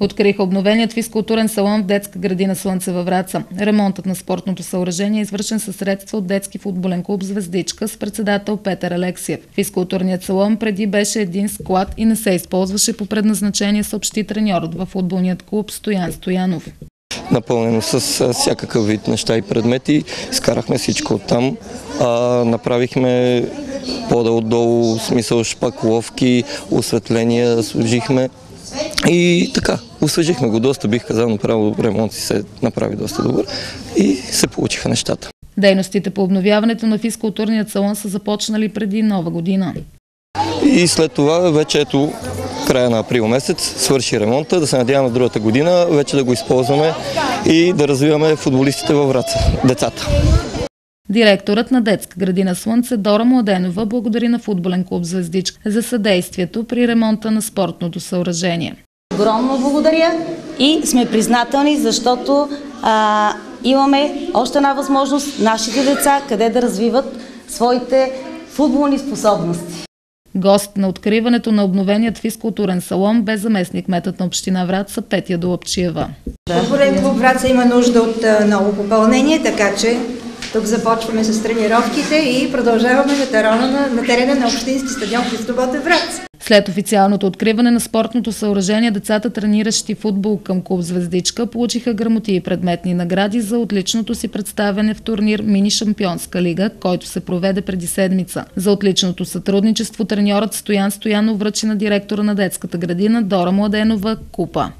Откриха обновеният физкултурен салон в детска градина Слънце във Враца. Ремонтът на спортното съоръжение е извършен със средства от детски футболен клуб Звездичка с председател Петър Алексиев. Физкултурният салон преди беше един склад и не се използваше по предназначение, съобщи треньорът във футболният клуб Стоян Стоянов напълнено с всякакъв вид неща и предмети. Изкарахме всичко от там. А, направихме пода отдолу, смисъл шпакловки, осветления, служихме. И така, освежихме го доста, бих казал, направо ремонт си се направи доста добър и се получиха нещата. Дейностите по обновяването на физкултурният салон са започнали преди нова година. И след това вече ето края на април месец свърши ремонта, да се надяваме другата година вече да го използваме и да развиваме футболистите във Враца, децата. Директорът на детска градина Слънце Дора Младенова благодари на футболен клуб Звездичка за съдействието при ремонта на спортното съоръжение. Огромно благодаря и сме признателни, защото а, имаме още една възможност нашите деца къде да развиват своите футболни способности. Гост на откриването на обновеният физкултурен салон бе заместник метът на община Враца Петя Долапчиева. Футболен клуб Враца има нужда от ново попълнение, така че тук започваме с тренировките и продължаваме на терена на, на, терена на Общински стадион Христо Ботев. След официалното откриване на спортното съоръжение, децата трениращи футбол към клуб Звездичка получиха грамоти и предметни награди за отличното си представяне в турнир Мини Шампионска лига, който се проведе преди седмица. За отличното сътрудничество треньорът Стоян Стоянов връчи на директора на детската градина Дора Младенова купа.